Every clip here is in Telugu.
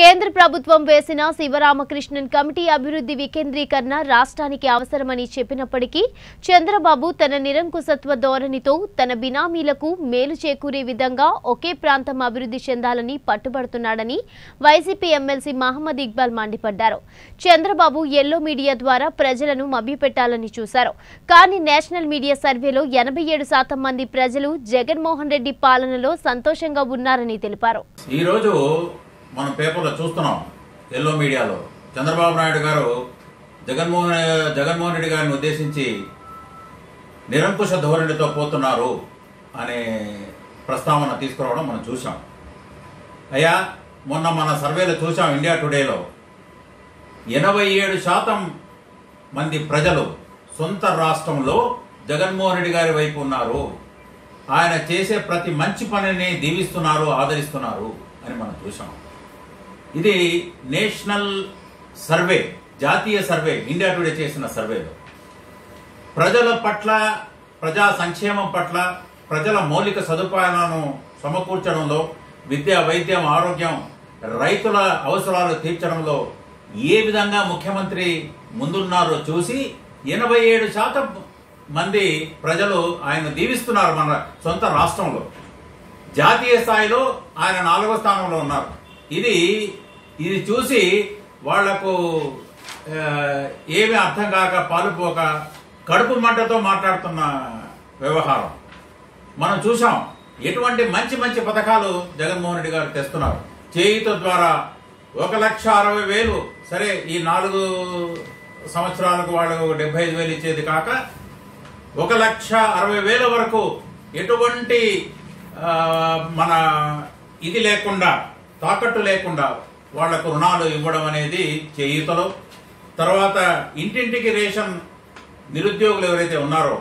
కేంద్ర ప్రభుత్వం వేసిన శివరామకృష్ణన్ కమిటీ అభివృద్ధి వికేంద్రీకరణ రాష్ట్రానికి అవసరమని చెప్పినప్పటికీ చంద్రబాబు తన నిరంకుశత్వ ధోరణితో తన బినామీలకు మేలు చేకూరే విధంగా ఒకే ప్రాంతం అభివృద్ధి చెందాలని పట్టుబడుతున్నాడని వైసీపీ ఎమ్మెల్సీ మహమ్మద్ ఇక్బాల్ మండిపడ్డారు. చంద్రబాబు ఎల్లో మీడియా ద్వారా ప్రజలను మభ్యపెట్టాలని చూశారు. కానీ నేషనల్ మీడియా సర్వేలో ఎనభై ఏడు శాతం మంది ప్రజలు జగన్మోహన్ రెడ్డి పాలనలో సంతోషంగా ఉన్నారని తెలిపారు. మనం పేపర్లో చూస్తున్నాం ఎల్లో మీడియాలో. చంద్రబాబు నాయుడు గారు జగన్మోహన్ జగన్మోహన్ రెడ్డి గారిని ఉద్దేశించి నిరంకుశ ధోరణితో పోతున్నారు అనే ప్రస్తావన తీసుకురావడం మనం చూసాం అయ్యా మొన్న మన సర్వేలో చూసాం ఇండియా టుడేలో. ఎనభై ఏడు శాతం మంది ప్రజలు సొంత రాష్ట్రంలో జగన్మోహన్ రెడ్డి గారి వైపు ఉన్నారు. ఆయన చేసే ప్రతి మంచి పనిని దీవిస్తున్నారు ఆదరిస్తున్నారు అని మనం చూసాం ఇది నేషనల్ సర్వే జాతీయ సర్వే ఇండియా టుడే చేసిన సర్వేలో. ప్రజల పట్ల ప్రజా సంక్షేమం పట్ల ప్రజల మౌలిక సదుపాయాలను సమకూర్చడంలో విద్య వైద్యం ఆరోగ్యం రైతుల అవసరాలు తీర్చడంలో ఏ విధంగా ముఖ్యమంత్రి ముందున్నారో చూసి ఎనభై ఏడు శాతం మంది ప్రజలు ఆయన దీవిస్తున్నారు మన సొంత రాష్ట్రంలో. జాతీయ స్థాయిలో ఆయన నాలుగో స్థానంలో ఉన్నారు. ఇది ఇది చూసి వాళ్ళకు ఏమి అర్థం కాక పాలుపోక కడుపు మంటతో మాట్లాడుతున్న వ్యవహారం. మనం చూసాం ఎటువంటి మంచి మంచి పథకాలు జగన్మోహన్ రెడ్డి గారు తెస్తున్నారు. చేయుత ద్వారా ఒక లక్ష అరవై వేలు సరే ఈ నాలుగు సంవత్సరాలకు వాళ్ళు డెబ్బై ఐదు వేలు ఇచ్చేది కాక ఒక లక్ష అరవై వేల వరకు ఎటువంటి మన ఇది లేకుండా తాకట్టు లేకుండా వాళ్ళకు రుణాలు ఇవ్వడం అనేది చేయూతలో. తర్వాత ఇంటింటికి రేషన్ నిరుద్యోగులు ఎవరైతే ఉన్నారో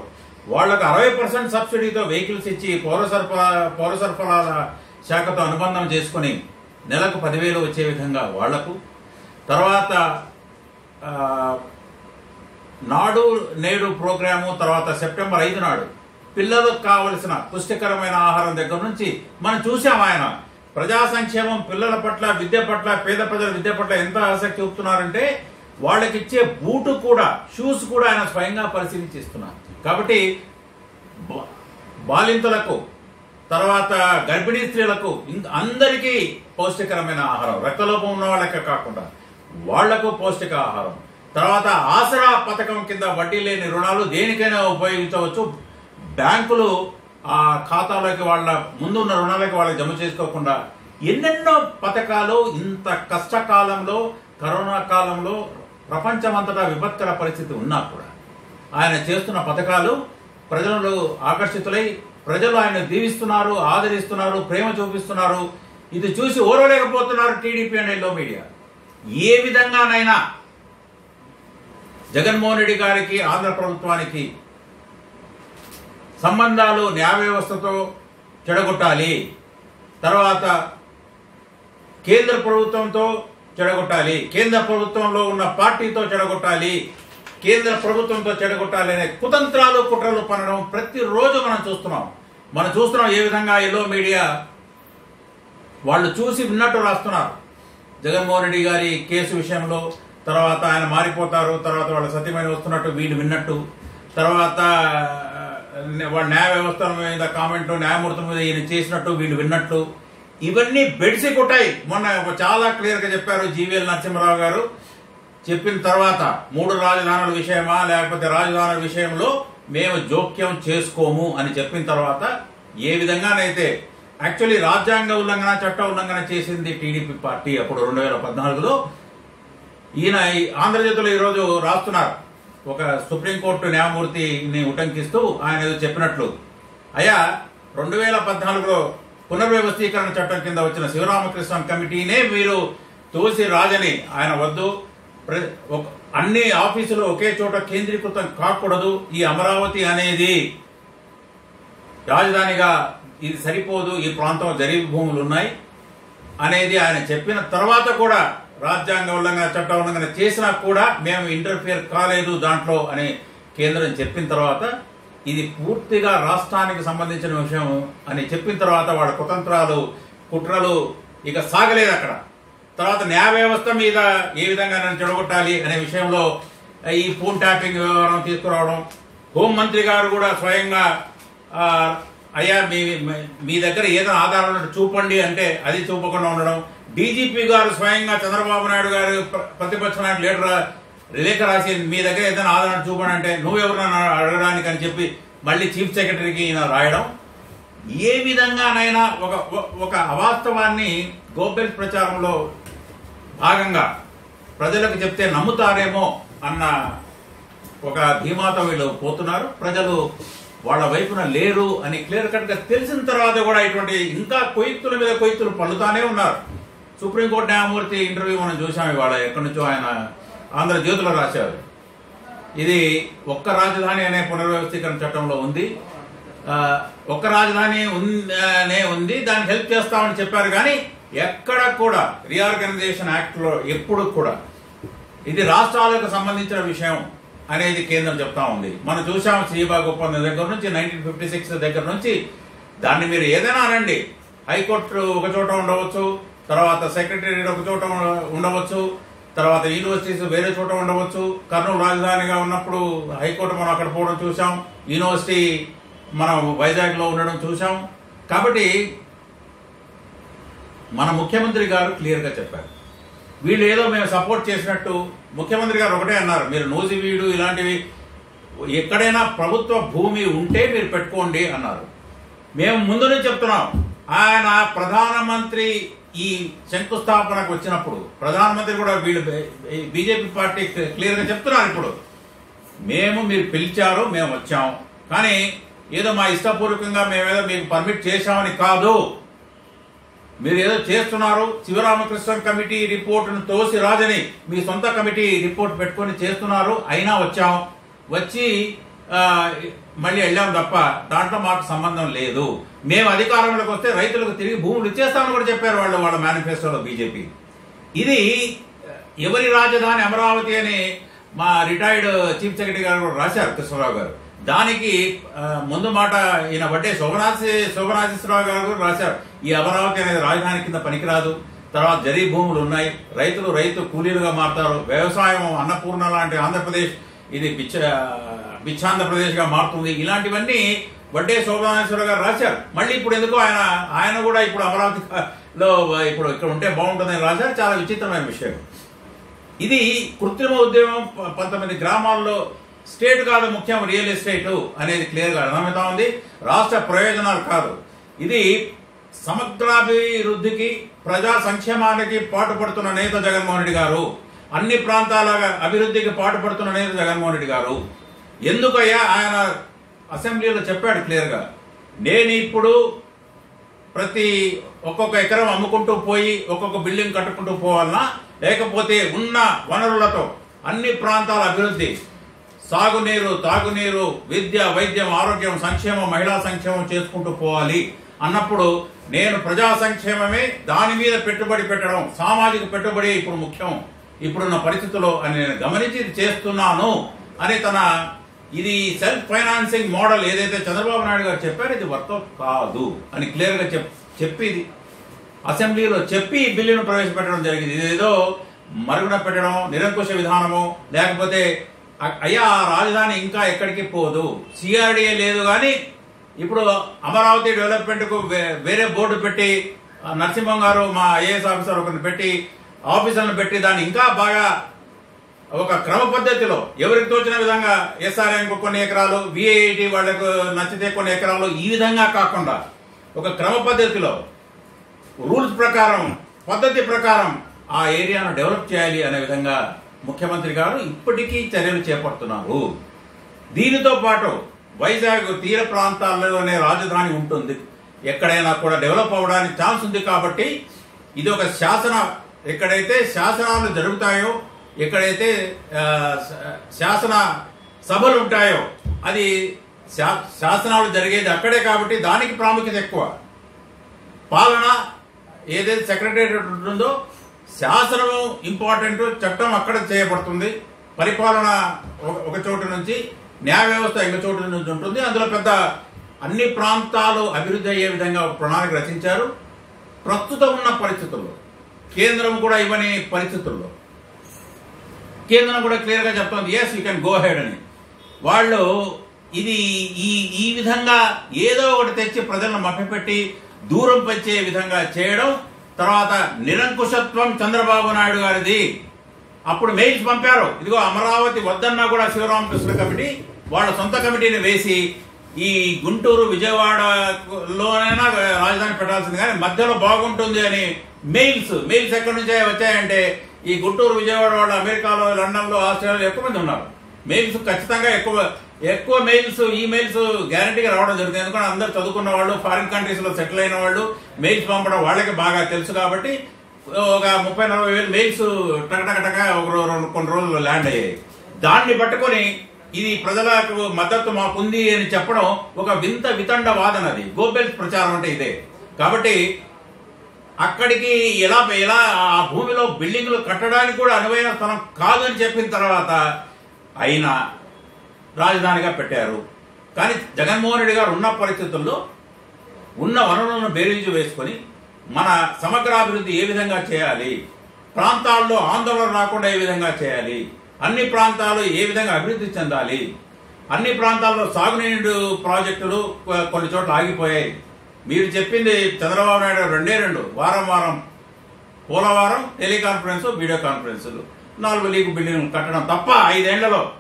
వాళ్ళకు అరవై పర్సెంట్ సబ్సిడీతో వెహికల్స్ ఇచ్చి పౌర సరఫరా పౌర సరఫరాల శాఖతో అనుబంధం చేసుకుని నెలకు పదివేలు వచ్చే విధంగా వాళ్ళకు. తర్వాత నాడు నేడు ప్రోగ్రాము తర్వాత సెప్టెంబర్ ఐదు నాడు పిల్లలకు కావలసిన పుష్టికరమైన ఆహారం దగ్గర నుంచి మనం చూసాం ఆయన. ప్రజా సంక్షేమం పిల్లల పట్ల విద్య పట్ల పేద ప్రజల విద్య పట్ల ఎంత ఆసక్తి చూపుతున్నారంటే వాళ్ళకి ఇచ్చే బూటు కూడా షూస్ కూడా ఆయన స్వయంగా పరిశీలించి ఇస్తున్నారు కాబట్టి బాలింతలకు తర్వాత గర్భిణీ స్త్రీలకు అందరికీ పౌష్టికరమైన ఆహారం. రక్తలోపం ఉన్న వాళ్ళకే కాకుండా వాళ్ళకు పౌష్టిక ఆహారం. తర్వాత ఆసరా పథకం కింద వడ్డీ లేని రుణాలు దేనికైనా ఉపయోగించవచ్చు. బ్యాంకులు ఆ ఖాతాలోకి వాళ్ళ ముందున్న రుణాలకి వాళ్ళకి జమ చేసుకోకుండా ఎన్నెన్నో పథకాలు ఇంత కష్టకాలంలో కరోనా కాలంలో ప్రపంచమంతటా విపత్కర పరిస్థితి ఉన్నా కూడా ఆయన చేస్తున్న పథకాలు ప్రజలు ఆకర్షితులై ప్రజలు ఆయన దీవిస్తున్నారు ఆదరిస్తున్నారు ప్రేమ చూపిస్తున్నారు. ఇది చూసి ఓరలేకపోతున్నారు టీడీపీ అండ్ ఎల్లో మీడియా. ఏ విధంగానైనా జగన్మోహన్ రెడ్డి గారికి ఆంధ్ర ప్రభుత్వానికి సంబంధాలు న్యాయ వ్యవస్థతో చెడగొట్టాలి. తర్వాత కేంద్ర ప్రభుత్వంతో చెడగొట్టాలి. కేంద్ర ప్రభుత్వంలో ఉన్న పార్టీతో చెడగొట్టాలి. కేంద్ర ప్రభుత్వంతో చెడగొట్టాలి అనే కుతంత్రాలు కుట్రలు పనడం ప్రతిరోజు మనం చూస్తున్నాం. మనం చూస్తున్నాం ఏ విధంగా ఎల్లో మీడియా వాళ్ళు చూసి విన్నట్టు రాస్తున్నారు. జగన్మోహన్ రెడ్డి గారి కేసు విషయంలో తర్వాత ఆయన మారిపోతారు తర్వాత వాళ్ళ సత్యమైన వస్తున్నట్టు వీళ్ళు విన్నట్టు తర్వాత వాళ్ళ న్యాయ వ్యవస్థ మీద కామెంట్ న్యాయమూర్తి మీద ఈయన చేసినట్టు వీళ్ళు విన్నట్టు ఇవన్నీ బెడిసి కొట్టాయి. మొన్న ఒక చాలా క్లియర్గా చెప్పారు జీవీఎల్ నరసింహరావు గారు. చెప్పిన తర్వాత మూడు రాజధానుల విషయమా లేకపోతే రాజధానుల విషయంలో మేము జోక్యం చేసుకోము అని చెప్పిన తర్వాత ఏ విధంగానైతే యాక్చువల్లీ రాజ్యాంగ ఉల్లంఘన చట్ట ఉల్లంఘన చేసింది టీడీపీ పార్టీ అప్పుడు రెండు వేల పద్నాలుగులో ఈయన ఈ ఆంధ్రజ్యోతిలో ఈరోజు రాస్తున్నారు. ఒక సుప్రీంకోర్టు న్యాయమూర్తిని ఉటంకిస్తూ ఆయన ఏదో చెప్పినట్లు. అయా రెండు వేల పద్నాలుగులో పునర్వ్యవస్థీకరణ చట్టం కింద వచ్చిన శివరామకృష్ణ కమిటీనే మీరు తోసి రాజని. ఆయన వద్దు. ప్ర- ఒక- అన్ని ఆఫీసులు ఒకే చోట కేంద్రీకృతం కాకూడదు. ఈ అమరావతి అనేది రాజధానిగా ఇది సరిపోదు. ఈ ప్రాంతం జరీబు భూములు ఉన్నాయి. అనేది ఆయన చెప్పిన తర్వాత కూడా రాజ్యాంగ ఉల్లంఘన చట్ట ఉల్లంఘన చేసినా కూడా మేము ఇంటర్ఫియర్ కాలేదు దాంట్లో అని కేంద్రం చెప్పిన తర్వాత ఇది పూర్తిగా రాష్ట్రానికి సంబంధించిన విషయం అని చెప్పిన తర్వాత వాళ్ళ కుతంత్రాలు కుట్రలు ఇక సాగలేదు అక్కడ. తర్వాత న్యాయ వ్యవస్థ మీద ఏ విధంగా నన్ను చెడగొట్టాలి అనే విషయంలో ఈ ఫోన్ ట్యాపింగ్ వ్యవహారం తీసుకురావడం హోంమంత్రి గారు కూడా స్వయంగా అయ్యా మీ మీ దగ్గర ఏదైనా ఆధారాలు చూపండి అంటే అది చూపకుండా ఉండడం డీజీపీ గారు స్వయంగా చంద్రబాబు నాయుడు గారు ప్ర- ప్రతిపక్ష నాయుడు లీడర్ లేఖ రాసి మీ దగ్గర ఏదైనా ఆధారం చూపండి అంటే నువ్వెవరు అడగడానికి అని చెప్పి మళ్ళీ చీఫ్ సెక్రటరీకి ఈయన రాయడం. ఏ విధంగానైనా ఒక ఒక అవాస్తవాన్ని గోపెల్ ప్రచారంలో భాగంగా ప్రజలకు చెప్తే నమ్ముతారేమో అన్న ఒక ధీమాతో వీళ్ళు పోతున్నారు. ప్రజలు వాళ్ళ వైపున లేరు అని క్లియర్ కట్గా తెలిసిన తర్వాత కూడా ఇటువంటి ఇంకా కొయ్తుల మీద కొయ్తులు పండుతానే ఉన్నారు. సుప్రీంకోర్టు న్యాయమూర్తి ఇంటర్వ్యూ మనం చూసాం ఇవాళ ఎక్కడి నుంచో ఆయన ఆంధ్రజ్యోతిలో రాశారు. ఇది ఒక్క రాజధాని అనే పునర్వ్యవస్థీకరణ చట్టంలో ఉంది. ఒక్క రాజధాని ఉందనే ఉంది దాన్ని హెల్ప్ చేస్తామని చెప్పారు కానీ ఎక్కడ కూడా రీఆర్గనైజేషన్ యాక్ట్లో ఎప్పుడు కూడా ఇది రాష్ట్రాలకు సంబంధించిన విషయం అనేది కేంద్రం చెప్తా ఉంది. మనం చూసాం శ్రీబాగ్ ఒప్పందం దగ్గర నుంచి నైన్టీన్ ఫిఫ్టీ సిక్స్ దగ్గర నుంచి. దాన్ని మీరు ఏదైనా అనండి. హైకోర్టు ఒక చోట ఉండవచ్చు తర్వాత సెక్రటేరియట్ ఒక చోట ఉండవచ్చు. తర్వాత యూనివర్సిటీస్ వేరే చోట ఉండవచ్చు. కర్నూలు రాజధానిగా ఉన్నప్పుడు హైకోర్టు మనం అక్కడ పోవడం చూసాం యూనివర్సిటీ మనం వైజాగ్లో ఉండడం చూసాం కాబట్టి మన ముఖ్యమంత్రి గారు క్లియర్గా చెప్పారు. వీళ్ళు ఏదో మేము సపోర్ట్ చేసినట్టు ముఖ్యమంత్రి గారు ఒకటే అన్నారు. మీరు నూజివీడు ఇలాంటివి ఎక్కడైనా ప్రభుత్వ భూమి ఉంటే మీరు పెట్టుకోండి అన్నారు. మేము ముందు నుంచి చెప్తున్నాం. ఆయన ప్రధానమంత్రి ఈ శంకుస్థాపనకు వచ్చినప్పుడు ప్రధానమంత్రి కూడా వీళ్ళు బీజేపీ పార్టీ క్లియర్గా చెప్తున్నారు ఇప్పుడు. మేము మీరు పిలిచారు మేము వచ్చాము కానీ ఏదో మా ఇష్టపూర్వకంగా మేమేదో మీకు పర్మిట్ చేశామని కాదు. మీరు ఏదో చేస్తున్నారు శివరామకృష్ణ కమిటీ రిపోర్టును తోసి రాజని మీ సొంత కమిటీ రిపోర్ట్ పెట్టుకొని చేస్తున్నారు అయినా వచ్చాం. వచ్చి మళ్ళీ వెళ్ళాం తప్ప దాంట్లో మాకు సంబంధం లేదు. మేము అధికారంలోకి వస్తే రైతులకు తిరిగి భూములు ఇచ్చేస్తామని కూడా చెప్పారు వాళ్ళు వాళ్ళ మేనిఫెస్టోలో బీజేపీ ఇది ఎవరి రాజధాని అమరావతి అని మా రిటైర్డ్ చీఫ్ సెక్రటరీ గారు కూడా రాశారు కృష్ణరావు గారు. దానికి ముందు మాట ఈయన బట్టే శోభనాశి శోభనాశిశ్వరరావు గారు కూడా రాశారు. ఈ అమరావతి అనేది రాజధాని కింద పనికిరాదు. తర్వాత జరీ భూములు ఉన్నాయి. రైతులు రైతు కూలీలుగా మారుతారు. వ్యవసాయం అన్నపూర్ణ లాంటి ఆంధ్రప్రదేశ్ ఇది బిచ్చ పిచ్చాంధ్రప్రదేశ్గా మారుతుంది. ఇలాంటివన్నీ వడ్డే శోభనాశ్వర గారు రాశారు. మళ్ళీ ఇప్పుడు ఎందుకో ఆయన ఆయన కూడా ఇప్పుడు అమరావతి లో ఇప్పుడు ఇక్కడ ఉంటే బాగుంటుందని రాశారు. చాలా విచిత్రమైన విషయం. ఇది కృత్రిమ ఉద్యమం ప- పంతొమ్మిది గ్రామాల్లో స్టేట్ కాదు ముఖ్యం రియల్ ఎస్టేట్ అనేది క్లియర్గా అర్థమవుతా ఉంది. రాష్ట్ర ప్రయోజనాలు కాదు. ఇది సమగ్రాభివృద్ధికి ప్రజా సంక్షేమానికి పాటుపడుతున్న నేత జగన్మోహన్ రెడ్డి గారు అన్ని ప్రాంతాల అభివృద్ధికి పాటుపడుతున్న నేత జగన్మోహన్ రెడ్డి గారు. ఎందుకయ్యా ఆయన అసెంబ్లీలో చెప్పాడు క్లియర్గా. నేను ఇప్పుడు ప్రతి ఒక్కొక్క ఎకరం అమ్ముకుంటూ పోయి ఒక్కొక్క బిల్డింగ్ కట్టుకుంటూ పోవాలన్నా లేకపోతే ఉన్న వనరులతో అన్ని ప్రాంతాల అభివృద్ధి సాగునీరు తాగునీరు విద్య వైద్యం ఆరోగ్యం సంక్షేమం మహిళా సంక్షేమం చేసుకుంటూ పోవాలి అన్నప్పుడు నేను ప్రజా సంక్షేమమే దాని మీద పెట్టుబడి పెట్టడం సామాజిక పెట్టుబడి ఇప్పుడు ముఖ్యం. ఇప్పుడున్న పరిస్థితుల్లో అని నేను గమనించి చేస్తున్నాను అని తన ఇది సెల్ఫ్ ఫైనాన్సింగ్ మోడల్ ఏదైతే చంద్రబాబు నాయుడు గారు చెప్పారో ఇది వర్కౌట్ కాదు అని క్లియర్గా చెప్ చెప్పింది. అసెంబ్లీలో చెప్పి ఈ బిల్లును ప్రవేశపెట్టడం జరిగింది. ఇదేదో మరుగున పెట్టడం నిరంకుశ విధానము లేకపోతే అయ్యా ఆ రాజధాని ఇంకా ఎక్కడికి పోదు. సిఆర్డీఏ లేదు కానీ ఇప్పుడు అమరావతి డెవలప్మెంట్కు వే- వేరే బోర్డు పెట్టి నరసింహం గారు మా ఐఏఎస్ ఆఫీసర్ ఒకరిని పెట్టి ఆఫీసర్లను పెట్టి దాన్ని ఇంకా బాగా ఒక క్రమ పద్ధతిలో ఎవరికి తోచిన విధంగా ఎస్ఆర్ఎంకు కొన్ని ఎకరాలు విఐటి వాళ్ళకు నచ్చితే కొన్ని ఎకరాలు ఈ విధంగా కాకుండా ఒక క్రమ పద్ధతిలో రూల్స్ ప్రకారం పద్ధతి ప్రకారం ఆ ఏరియాను డెవలప్ చేయాలి అనే విధంగా ముఖ్యమంత్రి గారు ఇప్పటికీ చర్యలు చేపడుతున్నారు. దీనితో పాటు వైజాగ్ తీర ప్రాంతాల్లోనే రాజధాని ఉంటుంది. ఎక్కడైనా కూడా డెవలప్ అవ్వడానికి ఛాన్స్ ఉంది కాబట్టి ఇది ఒక శాసన ఎక్కడైతే శాసనాలు జరుగుతాయో ఎక్కడైతే శాసన సభలు ఉంటాయో అది శాసనాలు జరిగేది అక్కడే కాబట్టి దానికి ప్రాముఖ్యత ఎక్కువ. పాలన ఏదైతే సెక్రటేరియట్ ఉంటుందో శాసనము ఇంపార్టెంట్ చట్టం అక్కడ చేయబడుతుంది. పరిపాలన ఒక- ఒక చోటు నుంచి న్యాయ వ్యవస్థ ఇంకో చోటు నుంచి ఉంటుంది. అందులో పెద్ద అన్ని ప్రాంతాలు అభివృద్ధి అయ్యే విధంగా ఒక ప్రణాళిక రచించారు. ప్రస్తుతం ఉన్న పరిస్థితుల్లో. కేంద్రం కూడా ఇవ్వని పరిస్థితుల్లో. కేంద్రం కూడా క్లియర్గా చెప్తోంది yes you can go head అని. వాళ్ళు ఇది ఈ ఈ విధంగా ఏదో ఒకటి తెచ్చి ప్రజలను మభ్యపెట్టి దూరం పెంచే విధంగా చేయడం తర్వాత నిరంకుశత్వం చంద్రబాబు నాయుడు గారిది. అప్పుడు మెయిల్స్ పంపారు. ఇదిగో అమరావతి వద్దన్నా కూడా శివరామకృష్ణ కమిటీ వాళ్ళ సొంత కమిటీని వేసి ఈ గుంటూరు విజయవాడలోనైనా రాజధాని పెట్టాల్సింది కానీ మధ్యలో బాగుంటుంది అని మెయిల్స్ మెయిల్స్ ఎక్కడి నుంచి వచ్చాయంటే ఈ గుంటూరు విజయవాడ వాళ్ళు అమెరికాలో లండన్లో ఆస్ట్రేలియాలో ఎక్కువ మంది ఉన్నారు. మెయిల్స్ ఖచ్చితంగా ఎక్కువ ఎక్కువ మెయిల్స్ ఈ మెయిల్స్ గ్యారంటీగా రావడం జరుగుతుంది. ఎందుకంటే అందరు చదువుకున్న వాళ్ళు ఫారిన్ కంట్రీస్లో సెటిల్ అయిన వాళ్ళు మెయిల్స్ పంపడం వాళ్ళకి బాగా తెలుసు కాబట్టి ఒక ముప్పై నలభై వేలు మెయిల్స్ టకటకటక ఒక రెండు కొన్ని రోజులు ల్యాండ్ అయ్యాయి. దాన్ని పట్టుకొని ఇది ప్రజలకు మద్దతు మాకుంది అని చెప్పడం ఒక వింత వితండ వాదన అది గోబెల్స్ ప్రచారం అంటే ఇదే. కాబట్టి అక్కడికి ఎలా ఎలా ఆ భూమిలో బిల్డింగ్లు కట్టడానికి కూడా అనువైన స్థలం కాదు అని చెప్పిన తర్వాత అయినా రాజధానిగా పెట్టారు. కానీ జగన్మోహన్ రెడ్డి గారు ఉన్న పరిస్థితుల్లో ఉన్న వనరులను బేరీజు వేసుకొని మన సమగ్రాభివృద్ధి ఏ విధంగా చేయాలి? ప్రాంతాల్లో ఆందోళన రాకుండా ఏ విధంగా చేయాలి? అన్ని ప్రాంతాలు ఏ విధంగా అభివృద్ధి చెందాలి? అన్ని ప్రాంతాల్లో సాగునీరు ప్రాజెక్టులు కొన్ని చోట్ల ఆగిపోయాయి. మీరు చెప్పింది చంద్రబాబు నాయుడు రెండే రెండు. వారం వారం పోలవారం టెలికాన్ఫరెన్స్ వీడియో కాన్ఫరెన్సులు నాలుగు లీగు బిల్డింగ్ కట్టడం తప్ప ఐదేళ్ళలో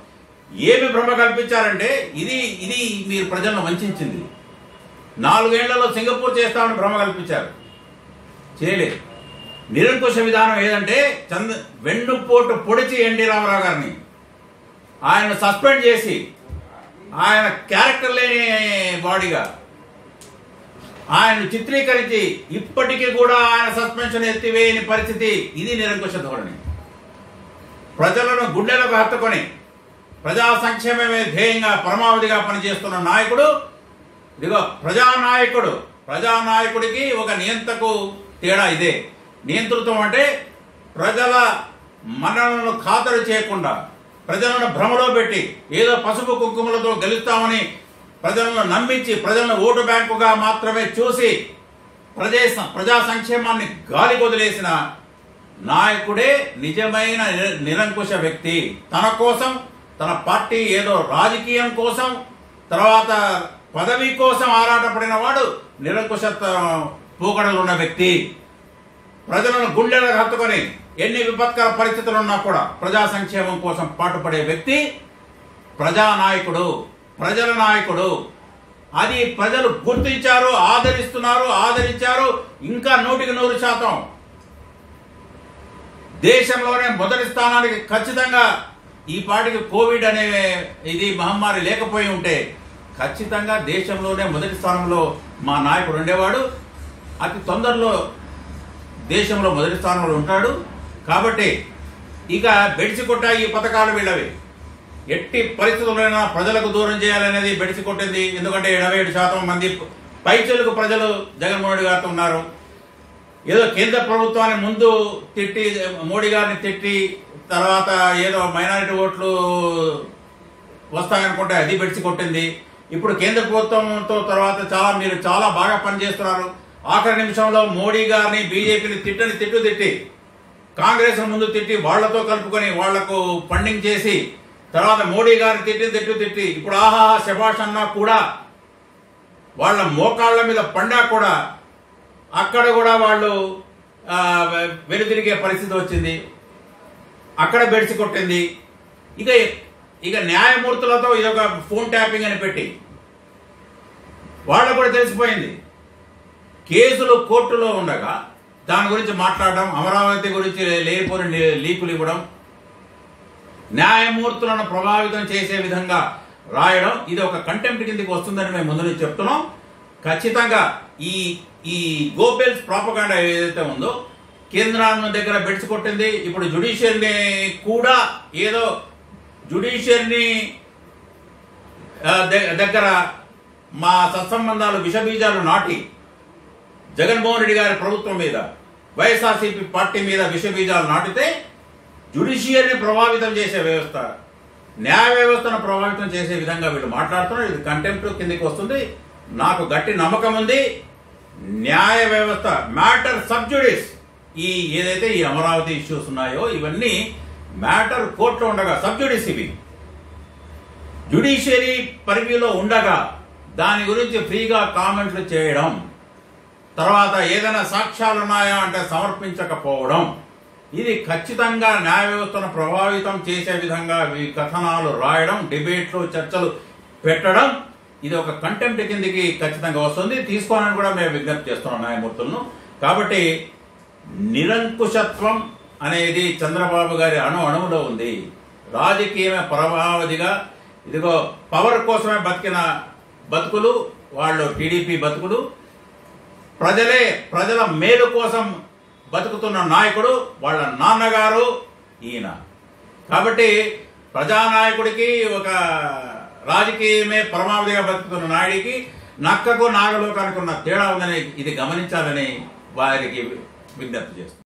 ఏమి భ్రమ కల్పించారంటే ఇది ఇది మీరు ప్రజలను వంచింది నాలుగేళ్ళలో సింగపూర్ చేస్తామని భ్రమ కల్పించారు. చేయలేదు. నిరంకుశ విధానం ఏదంటే చంద్ర వెన్నుపోటు పొడిచి ఎన్టీ రామారావు గారిని ఆయన సస్పెండ్ చేసి ఆయన క్యారెక్టర్ లేని బాడీగా ఆయన చిత్రీకరించి ఇప్పటికీ కూడా ఆయన సస్పెన్షన్ ఎత్తివేయని పరిస్థితి ఇది నిరంకుశ ధోరణి. ప్రజలను గుండెలకు హత్తుకొని ప్రజా సంక్షేమమే ధ్యేయంగా పరమావధిగా పనిచేస్తున్న నాయకుడు ఇదిగో ప్రజానాయకుడు ప్రజానాయకుడికి ఒక నియంతకు తేడా ఇదే. నియంతృత్వం అంటే ప్రజల మన్ననలను ఖాతరు చేయకుండా ప్రజలను భ్రమలో పెట్టి ఏదో పసుపు కుంకుమలతో గెలుస్తామని ప్రజలను నమ్మించి ప్రజలను ఓటు బ్యాంకుగా మాత్రమే చూసి ప్రజా ప్రజా సంక్షేమాన్ని గాలి వదిలేసిన నాయకుడే నిజమైన నిరంకుశ వ్యక్తి. తన కోసం తన పార్టీ ఏదో రాజకీయం కోసం తర్వాత పదవి కోసం ఆరాటపడిన వాడు నిరంకుశ పోకడలున్న వ్యక్తి. ప్రజలను గుండెలకు హత్తుకొని ఎన్ని విపత్కర పరిస్థితులున్నా కూడా ప్రజా సంక్షేమం కోసం పాటుపడే వ్యక్తి ప్రజానాయకుడు. ప్రజల నాయకుడు. అది ప్రజలు గుర్తించారు ఆదరిస్తున్నారు ఆదరించారు ఇంకా నూటికి నూరు శాతం. దేశంలోనే మొదటి స్థానానికి ఖచ్చితంగా ఈ పాటికి కోవిడ్ అనే ఇది మహమ్మారి లేకపోయి ఉంటే ఖచ్చితంగా దేశంలోనే మొదటి స్థానంలో మా నాయకుడు ఉండేవాడు. అతి తొందరలో దేశంలో మొదటి స్థానంలో ఉంటాడు. కాబట్టి ఇక బెడిసి కొట్ట ఈ పథకాలు వీళ్ళవి. ఎట్టి పరిస్థితుల్లోనైనా ప్రజలకు దూరం చేయాలనేది బెడిసి కొట్టింది ఎందుకంటే ఎనభై ఏడు శాతం మంది పైచలకు ప్రజలు జగన్మోహన్ రెడ్డి గారితో ఉన్నారు. ఏదో కేంద్ర ప్రభుత్వాన్ని ముందు తిట్టి మోడీ గారిని తిట్టి తర్వాత ఏదో మైనారిటీ ఓట్లు వస్తాయనుకుంటే అది బెడిసి కొట్టింది ఇప్పుడు కేంద్ర ప్రభుత్వంతో తర్వాత చాలా మీరు చాలా బాగా పనిచేస్తున్నారు. ఆఖరి నిమిషంలో మోడీ గారిని బీజేపీని తిట్టని తిట్టు తిట్టి కాంగ్రెస్ ముందు తిట్టి వాళ్ళతో కలుపుకొని వాళ్ళకు ఫండింగ్ చేసి తర్వాత మోడీ గారిని తిట్టి తిట్టు తిట్టి. ఇప్పుడు ఆహాహా శభాష్ అన్నా కూడా వాళ్ళ మోకాళ్ళ మీద పండా కూడా అక్కడ కూడా వాళ్ళు వెలుతిరిగే వెనుతిరిగే పరిస్థితి వచ్చింది. అక్కడ బెడిసి కొట్టింది. ఇక ఇక న్యాయమూర్తులతో ఇదొక ఫోన్ ట్యాపింగ్ అని పెట్టి వాళ్ళకు కూడా తెలిసిపోయింది. కేసులు కోర్టులో ఉండగా దాని గురించి మాట్లాడడం అమరావతి గురించి లేనిపోని లీకులు ఇవ్వడం న్యాయమూర్తులను ప్రభావితం చేసే విధంగా రాయడం ఇది ఒక కంటెంప్ట్ కిందకి వస్తుందని మేము ముందు నుంచి చెప్తున్నాం. ఖచ్చితంగా ఈ ఈ గోబెల్స్ ప్రాపగాండా ఏదైతే ఉందో కేంద్రాన్ని దగ్గర బెడ్స్ కొట్టింది. ఇప్పుడు జుడిషియర్ని కూడా ఏదో జుడిషియర్ని ద- దగ్గర మా సత్సంబంధాలు విషబీజాలు నాటి జగన్మోహన్ రెడ్డి గారి ప్రభుత్వం మీద వైఎస్ఆర్సీపీ పార్టీ మీద విషబీజాలు నాటితే జ్యుడిషియల్ని ప్రభావితం చేసే వ్యవస్థ న్యాయ వ్యవస్థను ప్రభావితం చేసే విధంగా వీళ్ళు మాట్లాడుతున్నారు. ఇది కంటెంప్ట్ కిందకి వస్తుంది. నాకు గట్టి నమ్మకం ఉంది. న్యాయ వ్యవస్థ మ్యాటర్ సబ్జుడిస్ ఈ ఏదైతే ఈ అమరావతి ఇష్యూస్ ఉన్నాయో ఇవన్నీ మ్యాటర్ కోర్టులో ఉండగా సబ్జుడిస్ ఇవి. జ్యుడిషియరీ పరిధిలో ఉండగా దాని గురించి ఫ్రీగా కామెంట్లు చేయడం తర్వాత ఏదైనా సాక్ష్యాలు ఉన్నాయా అంటే సమర్పించకపోవడం ఇది ఖచ్చితంగా న్యాయ వ్యవస్థను ప్రభావితం చేసే విధంగా ఈ కథనాలు రాయడం డిబేట్లు చర్చలు పెట్టడం ఇది ఒక కంటెంప్ట్ కిందికి ఖచ్చితంగా వస్తుంది. తీసుకోవాలని కూడా మేము విజ్ఞప్తి చేస్తున్నాం న్యాయమూర్తులను. కాబట్టి నిరంకుశత్వం అనేది చంద్రబాబు గారి అణు అణువులో ఉంది. రాజకీయ పరమావధిగా ఇదిగో పవర్ కోసమే బతికిన బతుకులు వాళ్ళు టీడీపీ బతుకులు. ప్రజలే ప్రజల మేలు కోసం బతుకుతున్న నాయకుడు వాళ్ళ నాన్నగారు ఈయన. కాబట్టి ప్రజానాయకుడికి ఒక రాజకీయమే పరమావధిగా బతుకుతున్న నాయుడికి నక్కకు నాగలోకానికి ఉన్న తేడా ఉందని ఇది గమనించాలని వారికి విజ్ఞప్తి చేస్తుంది.